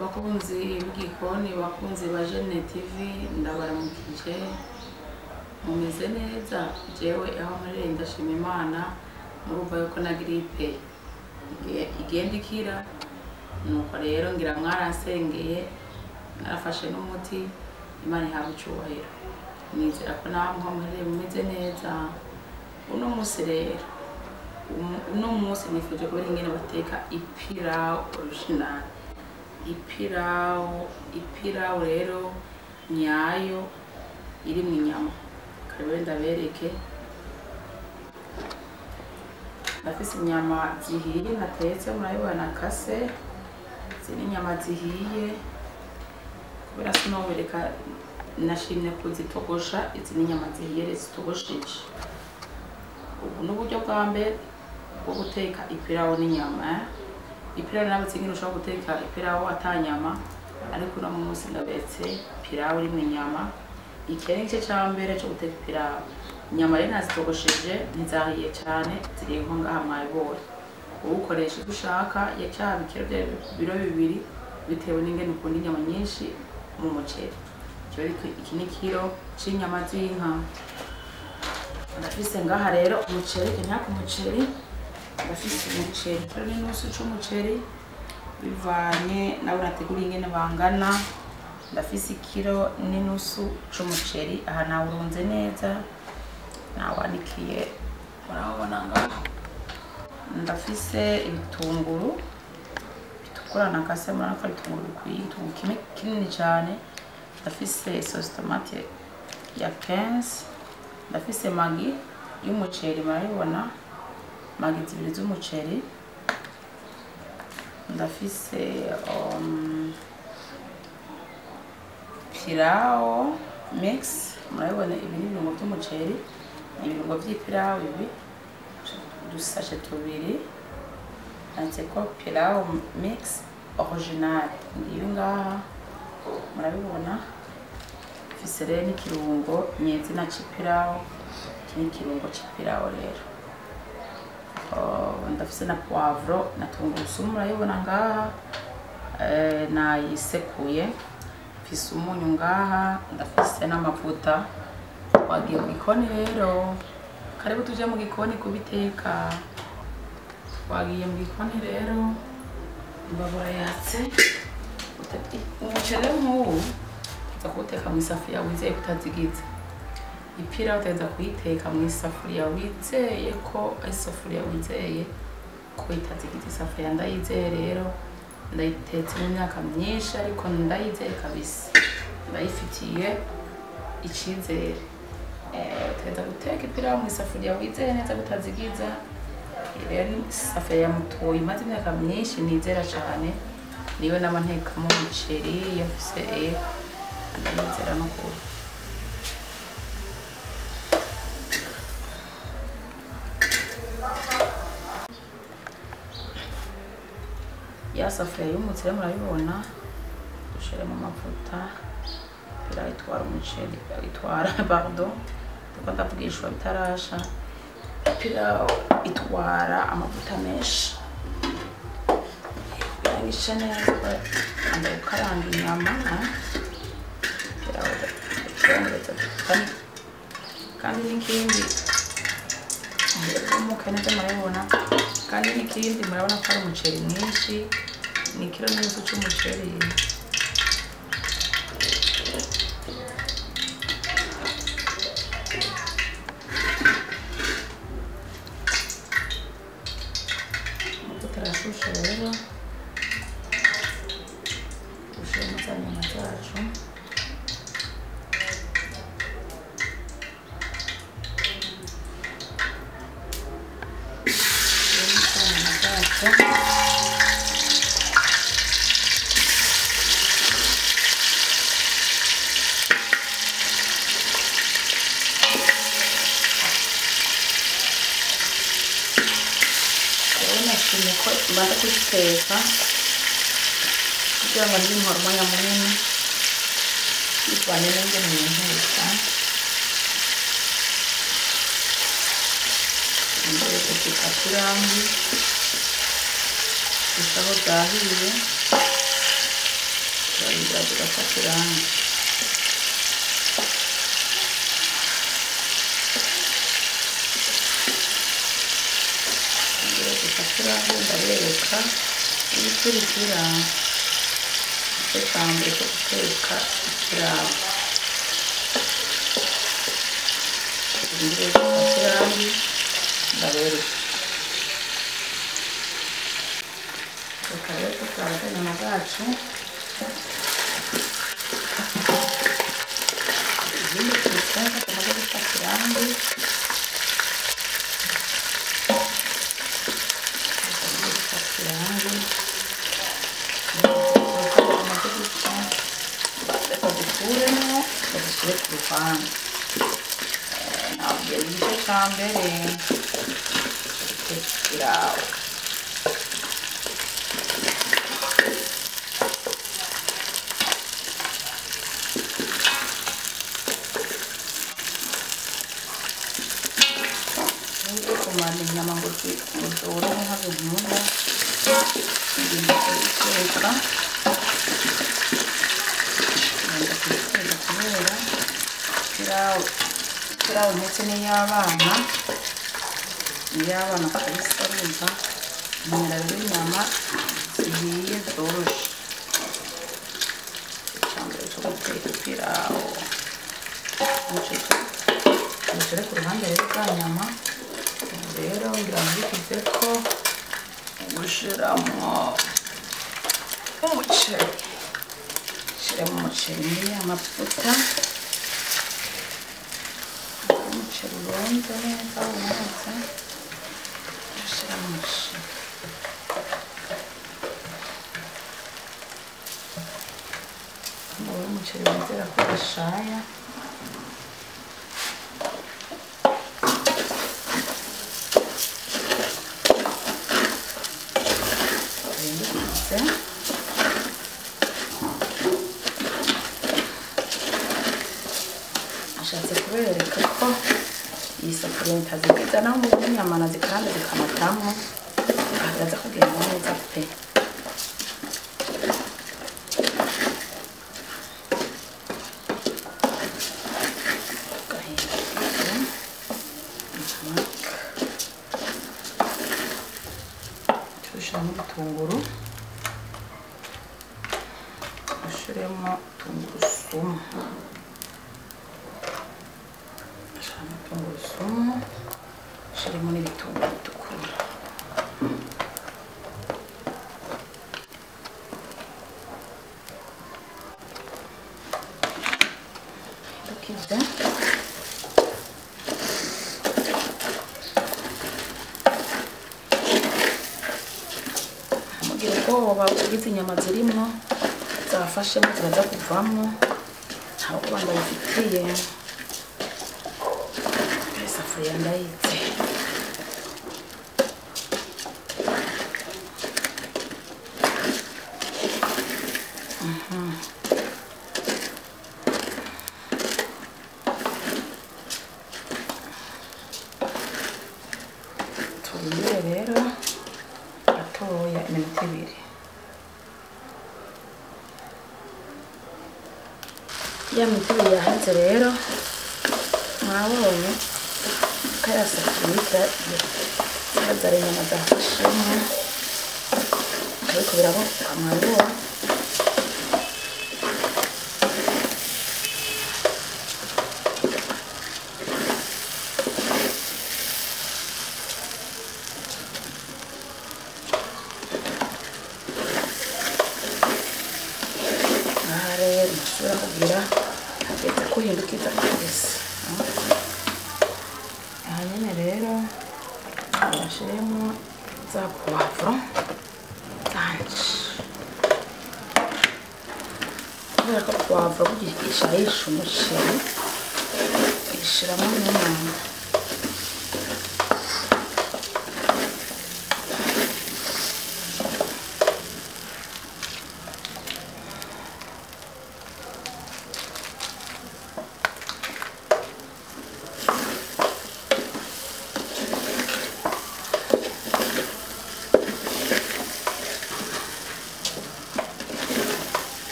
bakunzi b'igikoni bakunzi ba Jene TV ndabaramukije mumeze neza. Jewe aho mperereye ndashima imana murumva yuko na gripe ige- igenda ikira. Nuko rero ngira mwaransengeye narafashe n'umuti imana ihabwa icyubahiro. Nizera ko namwe aho muherereye mumeze neza. Uno munsi rero uno munsi nifuje kubera ingene bateka ipirawu original. Ipirawu ipirawu rero nyayo irimwo inyama karibu ndabereke ndafise inyama zihiye natetse murabibona nakase izi ni inyama zihiye kubera sinobereka nashimye kuzitogosha izi ni inyama zihiye zitogosheje ubu ni uburyo bwa mbere bwo guteka ipirawu n'inyama ipirawu nawe zingine ushobora guteka ipirawu atanyama ariko uno munsi ndabetse ipirawu irimo inyama iki ni igice cya mbere cyo guteka ipirawu. Inyama rero nazitogosheje ntizahiye cyane ziri nko ngaha mwabibonye uwukoresha ibyo ushaka bya biro bibiri bitewe n'ingene ukunda inyama nyinshi mu muceri. Iki ni kiro c'inyama z'inka. Ndafise ngaha rero umuceri imyaka umuceri ndafise umuceri. Kiro n'inusu c'umuceri bivanye nabo nateguriye ingene bangana ndafise ikiro n'inusu c'umuceri aha nawurunze neza nawanikiye murabona ngaho. Ndafise ibitunguru bitukura nakase murabona ko ari ibitunguru bikwiye igitunguru kimwe kinini cyane ndafise sauce tomate ya 15 ndafise magi y'umuceri murabibona. Magi zibiri z'umuceri ndafise um, pirawo mix. Murabibona ibi ni ibirungo by'umuceri ni ibirungo by'ipirawo ibi. Udusashe tubiri. Handitseko pirawo mix original. Ngibi ngaha murabibona mfise rero n'ikirungo nyezina c'ipirawo iki ni ikirungo c'ipirawo rero. Ndafise na poivro na tungurusumu murayibona ngaha eh, nayisekuye. Mfise umunyu ngaha ndafise n'amavuta. Wagiye mu gikoni rero. Karibu tuje mu gikoni kubiteka. Wagiye mu gikoni rero. Imbabura yatse. Umuceri nk'uwu uza kuwuteka mu isafuriya wizeye kutazigiza ipira utaza kuyiteka mu isafuriya wizeye ko isafuriya wizeye ko itazigiza isafuriya ndayizeye rero. Ndayitetse mu myaka myinshi ariko ndayizeye kabisa. Ndayifitiye icizere Eh, uteza guteka ipirawu mu isafuriya wizeye neza butazigiza Iyi rero isafuriya ya mutoyi imaze imyaka myinshi nizera cyane niyo nama ntekamo umuceri iyo mfise eh, no kuba safuriya yumutse rero murabibona dushiremo amavuta ipirawu itwara umuceri itwara pardon. Kuko ndavugishwa bitarasha. Ipirawu itwara amavuta menshi. Kugira ngo ishe neza. Anda gukaranga inyama kandi kandi n'ikindi umuke neza murabibona. Kandi n'ikindi murabona ko ari umuceri mwinshi. Ni ikiro n'inusu c'umuceri amavuta batakuteka kugira ngo arye umuharumanya munini bivanye yang umuntu yiheta imbere kugira kurambi gusa aho bwahiye turabigeragereza kurambi ibikurikira igice cya mbere cyo guteka ikirago ngira zifata irangi ndabereka reka rero tukaraba inyama zacu izindi tuziteka tumaze gufata irangi pan. And I'll give you the time that in. Just it out. 조금 많이 남은 것도 있고, 오래 하기 없는데, 이게 이렇게 있으니까. Ikirawo ndetse n'iy'abana iy'abana kabisa urumva nkenera rero inyama zihiye zoroshye icyambere cyo guteka ikirawo mushyire ku ruhande rero bwa nyama. Rero ngira ngo bivuze ko gushyiramo umuceri shyiramo umuceri muri ya mavuta umuceri uronze neza wumutse ushyiramo umuceri uwo umuceri wizera ko gashaya bindutse ashatse kubereka ko iyi safuriya ntazigeza naho mu inyama nazikaranga zikamatamo biraza kugenda neza pe. Zafashemo ziraza kuvamo ntabwo rwanda bifitiye isafuriya ndayitse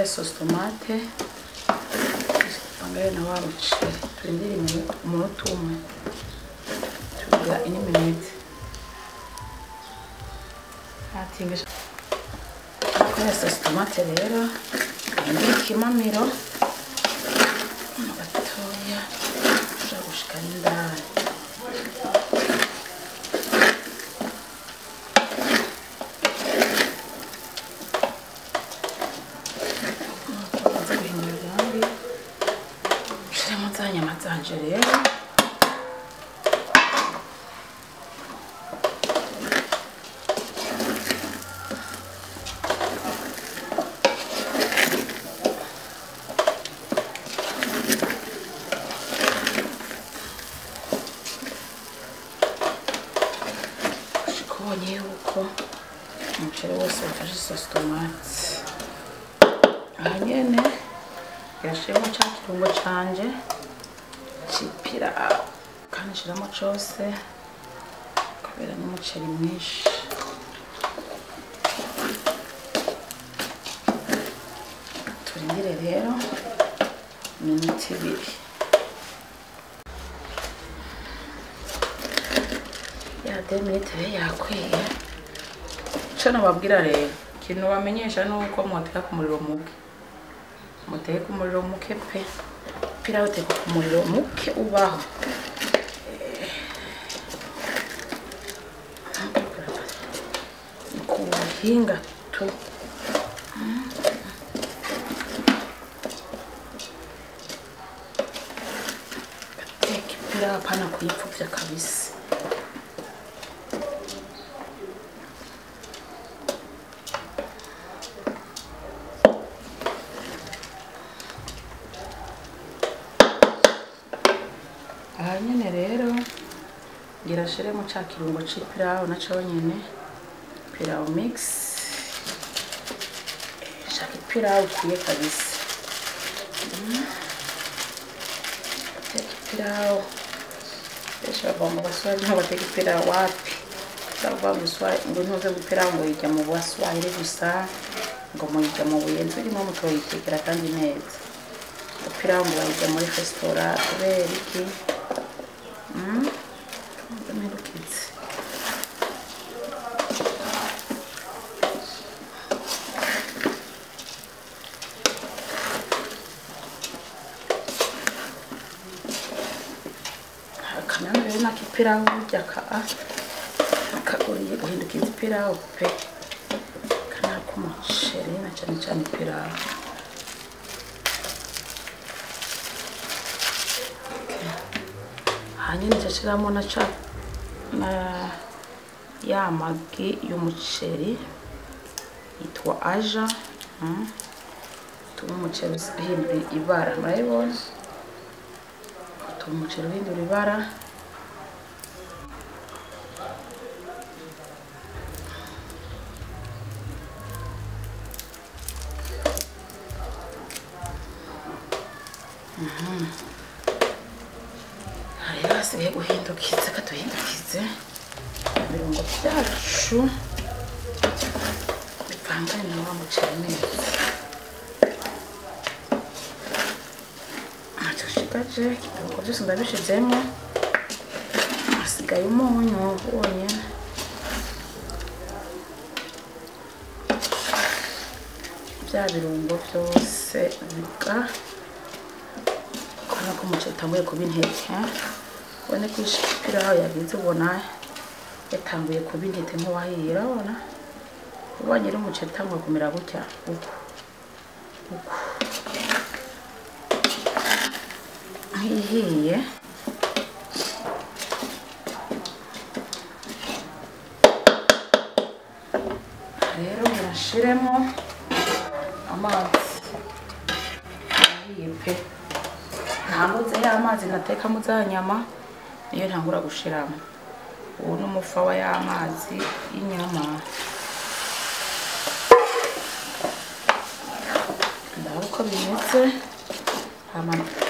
ya sosi tomate tuvangayo na wa muceri turindire umunota umwe tugira ini minute. Natingisha ko ya sosi tomate rero turindire ikimamiro gatoya ushobora gushika n'indani tumaze guhindura irangi ushiremo za nyama zanje rero ushika ubonye yuko umuceri wose wafashe isosi tomate aha nyene yashiramo ca kirungo canje c'ipirawu cose kubera n'umuceri mwinshi. Turindire rero iminota ibiri. Ya deminite rero yakwiye ico nababwira rero ikintu bamenyesha nuko mwoteka ku muriro muke. Muteke ku muriro muke pe. Pirawu uteka ku muriro muke ubaho ni ku buhinga tu. Gateka ipirawu apana kuyipfuvya kabisa. Aha nyene rero ngira shiremo ca kirungo c'ipirawu naco nyene pirawu mix. Shaka ipirawu ukwiye kabisa Mm. teka ipirawu benshi bavuga ngo baswahili ni ho bateka ipirawu wapi bavuga ngo iswa- ngo ntuze ngo ipirawu ngo yijya mu baswahili gusa ngo muyijya mu buyenzi urimo mutoyitekera kandi neza ipirawu ngo bayijya muri resitora kubera iki rero nakipirawu burya ka kaguriye guhindukiza ipirawu pe. Kanaka umuceri na cyane cyane ipirawu hanyuma ncashiramo na ca na ya magi y'umuceri yitwa aja utuma umuceri uhindura ibara murabibona utuma umuceri uhindura ibara rero hasigaye guhindukiza ka duhindukize ibirungo byacu bivangane na wa muceri neza nshigaje ibirungo byose ndabishizemo hasigaye umunyu wonyine bya birungo byose biga. Kubona ko umuceri utanguye kuba intete ubone ko ipirawu yagize ubona yatanguye kuba intete nk'uwahiye urabona ubonye rero umuceri utanguye kumera gutya? Uku. Uku. Nk'ihiye rero murashiremo amazi. Yahiye pe ntanguze ya mazi natekamo za nyama. Niyo ntangura gushiramo. Ubu ni umufa wa ya mazi y'inyama. Ndabona uko bimeze.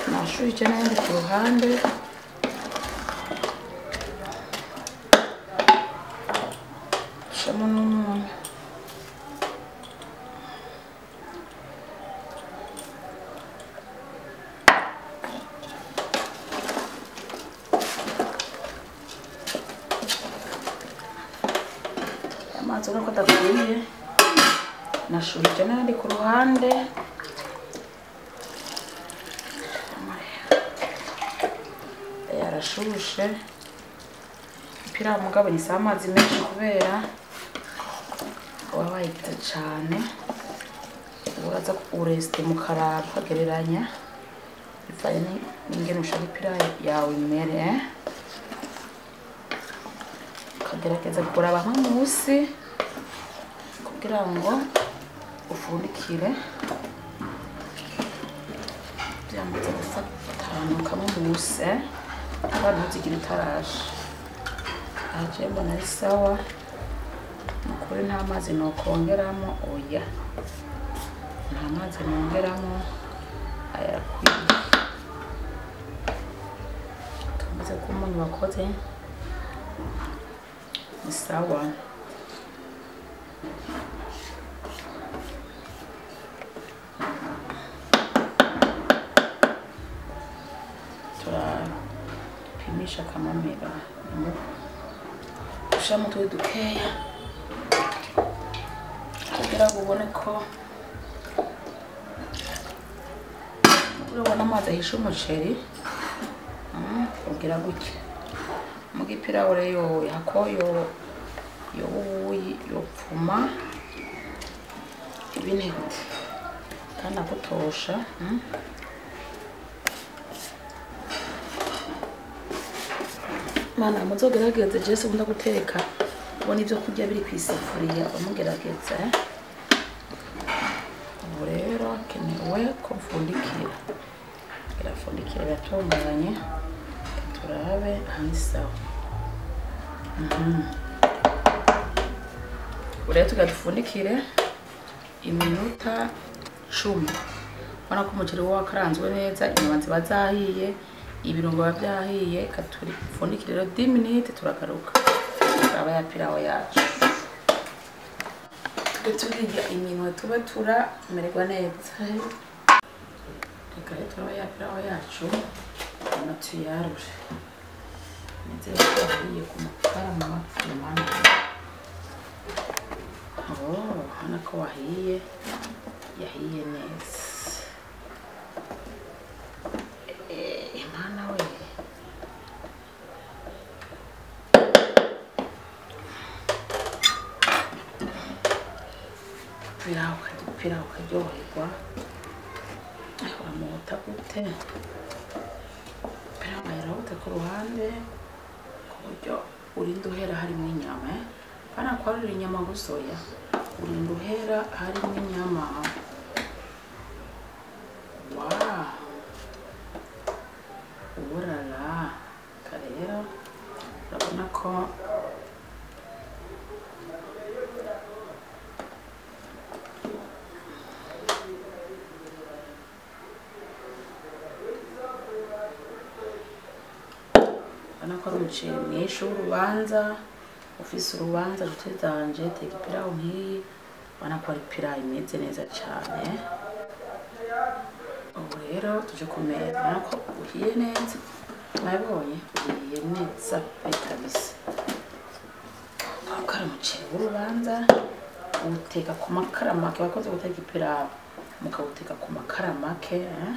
Hama nashuhije n'ayandi ku ruhande shamo n'umunyu amazi ubona ko adakwiye nashuhije n'ayandi ku ruhande yarashushe ipira mugabo nyisa amazi menshi kubera waba wayigita cane uraza uresite mu kararo ukagereranya bivanye ni- n'ingene ushaka ipira yawe imere. Ukagerageza kuraba nko munsi kugira ngo ufundikire byamaze gufatanukamo munsi kandi ntuzigire utarashe aha jewe mbona ari sawa nukuri nta mazi nokongeramo oya. Nta mazi nongeramo. Ayakwiye tumaze ko umunyu wakoze. Ni sawa turapimisha akamamera ushiramo utundi dukeya kugira ngo ubone ko urabona amazi ahisha umuceri mm, ugira gutya muga ipirahure yo yako yopfuma ibinete kandi akutosha mana muzogerageze jese ukunda guteka. Ubona ibyo kurya biri ku isafuriya. Bamugerageza eh? ubu rero hakenewe ko mfundikira irafundikira iratunganye. Turabe ahandi sawa. Mhm. ubu rero tugira dupfundikire iminota cumi. Ubona ko umuceri wo wakaranzwe neza inyama ziba zahiye ibirungo biba byahiye katuri rero 10 minutes turagaruka. Turaba ya pirawo yacu. Turirya iminwa tube turamererwa neza reka rero turaba ya pirawo yacu hano tuyarure. Ko yahiye ku makara manini. Oh hano ko wahiye yahiye neza Eh, mana we pirawu ukaryoherwa. Uramuta gute pirawu wayirahute ku ruhande? Ku buryo urinda uhera harimo inyama eh? pana kwarura inyama gusoya urinda uhera harimo inyama. Wow. Urara. Karero urabona ko umuceri mwinshi w'urubanza ufise urubanza nshuti zanje teka ipirawu nk'iyi ubona ko ari ipirawu imeze neza cyane ubu rero tuje ku meza urabona ko uhiye neza mwabonye uhiye neza pe kabisa ari umuceri w'urubanza uwuteka ku makara make wakoze guteka ipirawu mukawuteka ku makara make eh?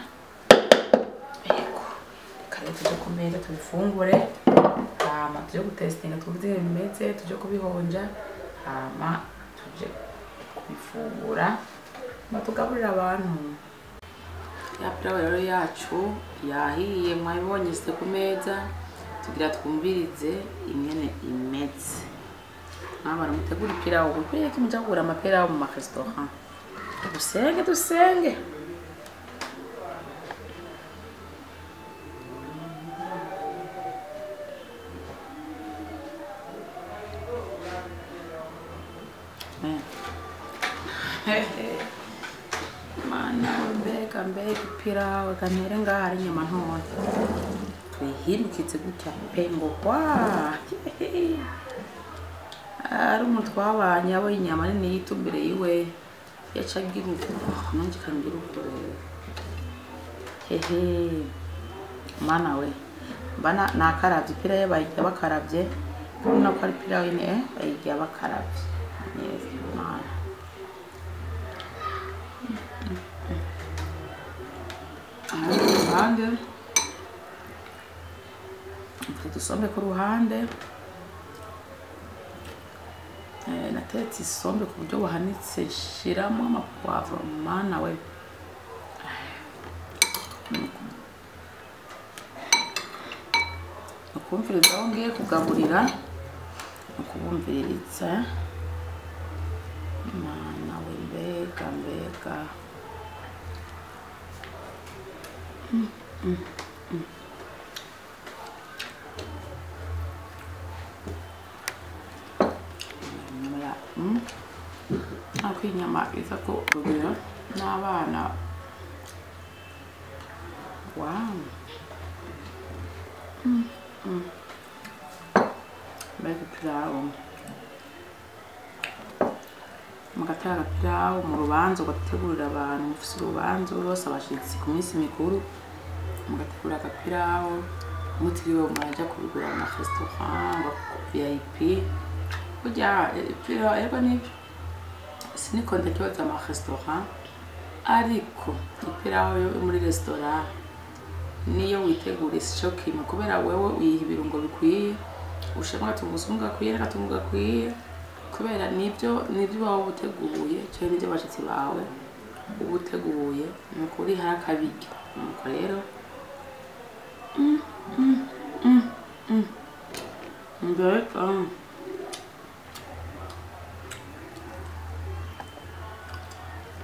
Ku meza tubifungure hama tuje gutesitinga twumve bimeze tuje kubihonja hama tuje kubifungura tugaburira abantu. Ya pirawu rero yacu yahiye mwabibonye isite ku meza tugira twumvirize ingene imeze. Mwabana mutegura ipirawu bikwiye ko muja kugura amapirawu mu maresitora dusenge dusenge! Mbega ipirawe kantere ngaho ari inyama ntoya tuyihindukitse gutya. Pe ngo wa ari umuntu twabanye abo inyama nini yitumbere yiwe yaca agira uko nanjye uko. Rero hehe mana we. Mbana nakaravye ipira ye bayirya bakaravye. Urabona ko ari ipira nyine eh? Bayirya bakaravye. Neza. Mana aha ku ruhande mfite udusombe ku ruhande Eh, natetse isombe ku buryo buhanitse. Shiramo amapwavuro mana we. Ukumviriza aho ngiye kugaburira. Ukubumviriza mana we mbega mbega. Mm, mm, mm. ako ennyama ezako lubiro n'abaana waaw bagipiraawo mukati agapiraawo mu rubanza ogategurira abantu mufise urubanza bose abashitsi ku minsi mikuru mugategura agapilawu mutiriwe muraja kubigura mu maresitora ngo vip. Burya pilawu ego ni byo. Sinikonde cyoza amaresitora ariko ipilawu yo muri resitora niyo witegura kimwe. Kubera wewe uyiha ibirungo bikwiye ushaka agatungurusumu gakwiye n'agatungu gakwiye kubera ni byo ni byo uba uteguye cyangwa ni byo abashyitsi bawe uba uteguye ni ukuri hari akabirya. Nuko rero Mm, mm, mm, mm. Men det er ikke bare...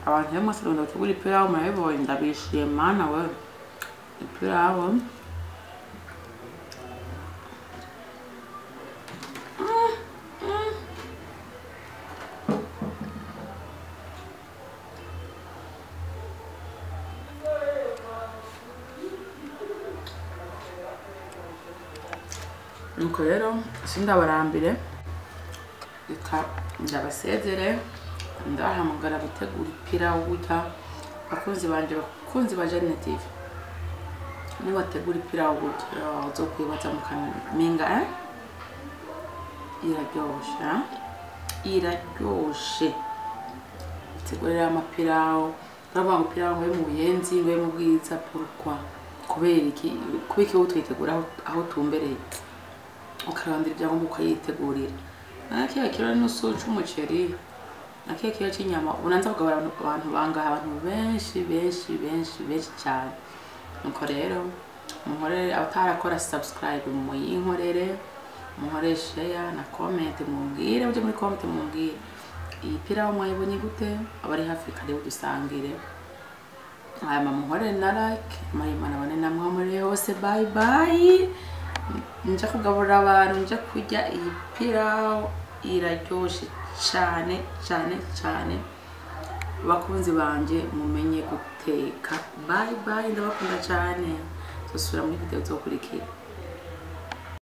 abantu bamasobanura tugura ipera w'amayoboye ndabishimiye mana we ipera w'amayoboye nuko rero sindabarambire reka ndabasezere ndahamagara gutegura ipirawu burya bakunzi banje bakunzi ba Jeanne TV nibategura ipirawu burya uzokwibaza mu kaminga eh? iraryoshe eh? iraryoshe. Tegurira amapirawu uravuga ngo pirawu ngo mu buyenzi ngo mu bwiza pourquoi kubera iki? Kuba iki aho, aho tumbereye ukarondera ibyangombwa ukayitegurira. Na kiya kiro nusu c'umuceri na kiya kiro c'inyama. Ubunanza kugabura abantu bangahe? Abantu benshi benshi benshi benshi cyane nuko rero muhorere abatarakora subscribe muyinkorere muhore share na comment mumbwire uje muri comment mumbwire iyi pirawu mwayibonye gute? Abari hafi karibu dusangire. Hanyuma muhorere na like mahimana bane namwe muri hose bye bye. Nje kugaburira abantu nje kurya iyi pirawu iraryoshe cyane cyane cyane. Bakunzi banje mumenye guteka. Bye bye ndabakunda cyane. Dusubira muri video zokurikira